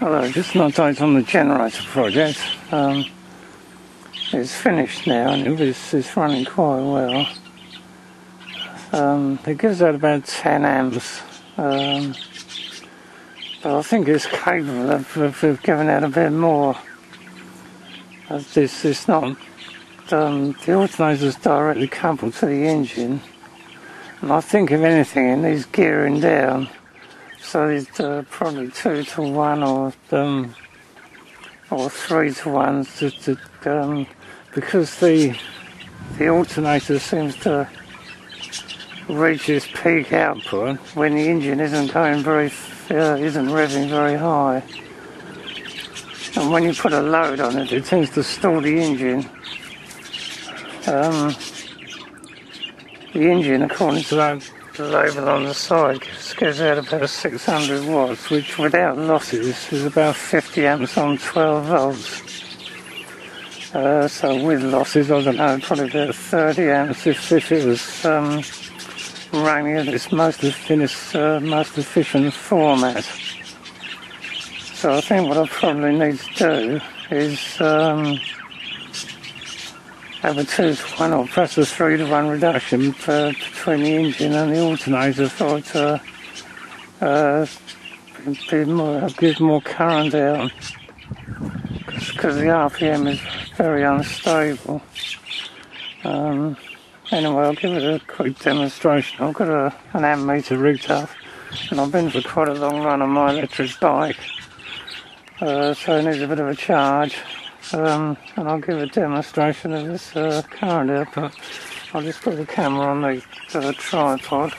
Hello, just an update on the generator project. Um, it's finished now and it's, it's running quite well. Um, it gives out about 10 amps, um, but I think it's capable of, of, of, giving out a bit more. This it's not. Um, the alternator is directly coupled to the engine, and I think if anything it needs gearing down so it's uh, probably two to one or um, or three to one to, to, um, because the the alternator seems to reach its peak output when the engine isn't going very uh, isn't revving very high. And when you put a load on it it tends to stall the engine. Um, the engine according to that label on the side gives out about 600 watts, which without losses is about 50 amps on 12 volts. Uh, so with losses, I don't know, probably about 30 amps if, if it was um, running at its most, finished, uh, most efficient format. So I think what I probably need to do is um, have a two to one or perhaps a three to one reduction uh, between the engine and the alternator for it to uh, be more, give more current out because the RPM is very unstable. Um, anyway, I'll give it a quick demonstration. I've got a, an ammeter rigged up and I've been for quite a long run on my electric bike uh, so it needs a bit of a charge um, and I'll give a demonstration of this uh, current output. I'll just put the camera on the uh, tripod.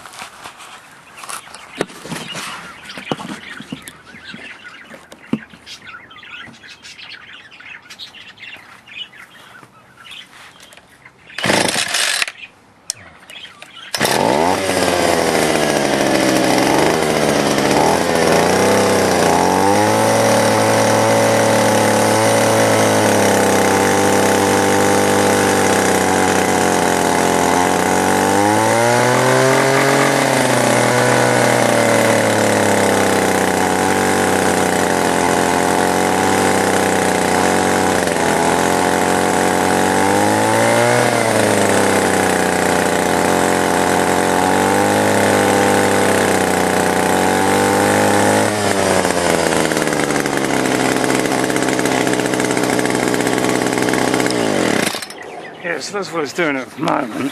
So that's what it's doing at the moment.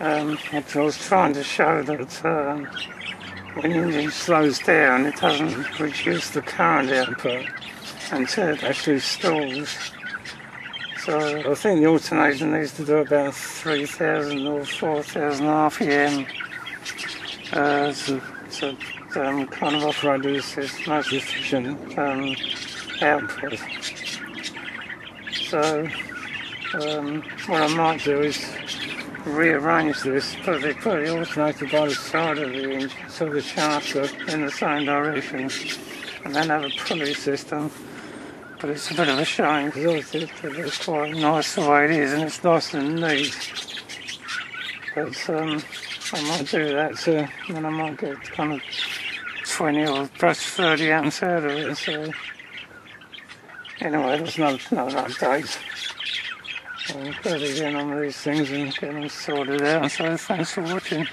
Um, I was trying to show that um, when the engine slows down, it doesn't reduce the current output until it actually stalls. So I think the alternator needs to do about 3,000 or 4,000 RPM uh, to, to um, kind of operate its most efficient um, output. So um, what I might do is rearrange this, put the, put the alternator by the side of the engine so the shafts are in the same direction and then have a pulley system. But it's a bit of a shame because it's quite nice the way it is and it's nice and neat. But um, I might do that too, and I might get kind of 20 or perhaps 30 amps out of it. So anyway, that's another, another update. I'm better get on these things and get them sorted out. So thanks for watching.